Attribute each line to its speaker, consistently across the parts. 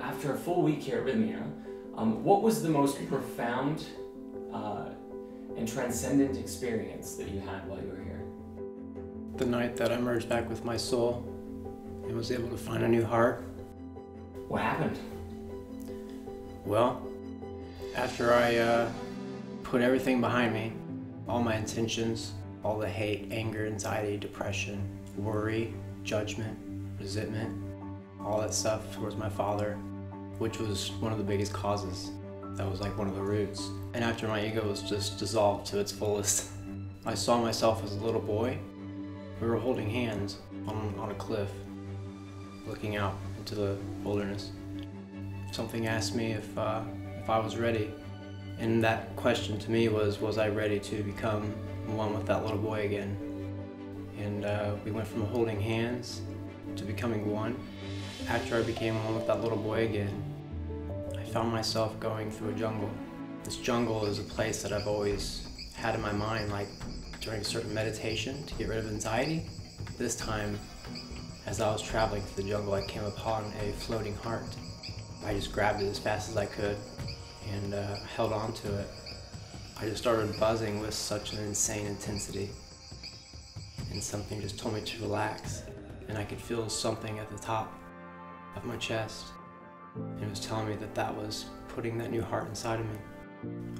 Speaker 1: after a full week here at Rythmia, um, what was the most profound uh, and transcendent experience that you had while you were here?
Speaker 2: The night that I merged back with my soul and was able to find a new heart.
Speaker 1: What happened?
Speaker 2: Well, after I uh, put everything behind me, all my intentions, all the hate, anger, anxiety, depression, worry, judgment, resentment, all that stuff towards my father, which was one of the biggest causes. That was like one of the roots. And after my ego was just dissolved to its fullest, I saw myself as a little boy. We were holding hands on, on a cliff, looking out into the wilderness. Something asked me if, uh, if I was ready. And that question to me was, was I ready to become one with that little boy again? And uh, we went from holding hands to becoming one. After I became one with that little boy again, I found myself going through a jungle. This jungle is a place that I've always had in my mind, like during certain meditation to get rid of anxiety. This time, as I was traveling through the jungle, I came upon a floating heart. I just grabbed it as fast as I could and uh, held on to it. I just started buzzing with such an insane intensity. And something just told me to relax. And I could feel something at the top of my chest. And it was telling me that that was putting that new heart inside of me.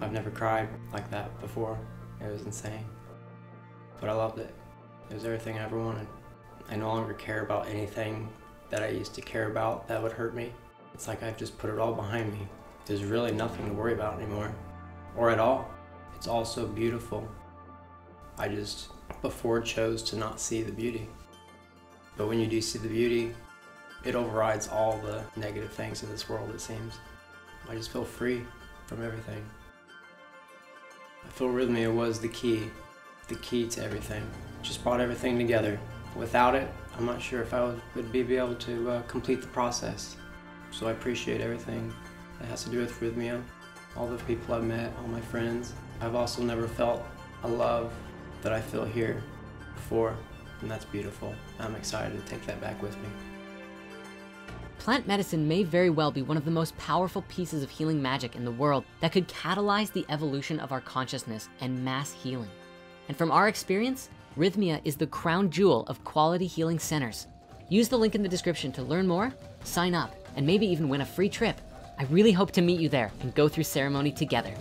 Speaker 2: I've never cried like that before. It was insane. But I loved it. It was everything I ever wanted. I no longer care about anything that I used to care about that would hurt me. It's like I've just put it all behind me. There's really nothing to worry about anymore, or at all. It's all so beautiful. I just, before, chose to not see the beauty. But when you do see the beauty, it overrides all the negative things in this world, it seems. I just feel free from everything. I feel Rythmia was the key, the key to everything. Just brought everything together. Without it, I'm not sure if I would, be able to uh, complete the process. So I appreciate everything that has to do with Rythmia, all the people I've met, all my friends. I've also never felt a love that I feel here before, and that's beautiful. I'm excited to take that back with me.
Speaker 3: Plant medicine may very well be one of the most powerful pieces of healing magic in the world that could catalyze the evolution of our consciousness and mass healing. And from our experience, Rythmia is the crown jewel of quality healing centers. Use the link in the description to learn more, sign up, and maybe even win a free trip. I really hope to meet you there and go through ceremony together.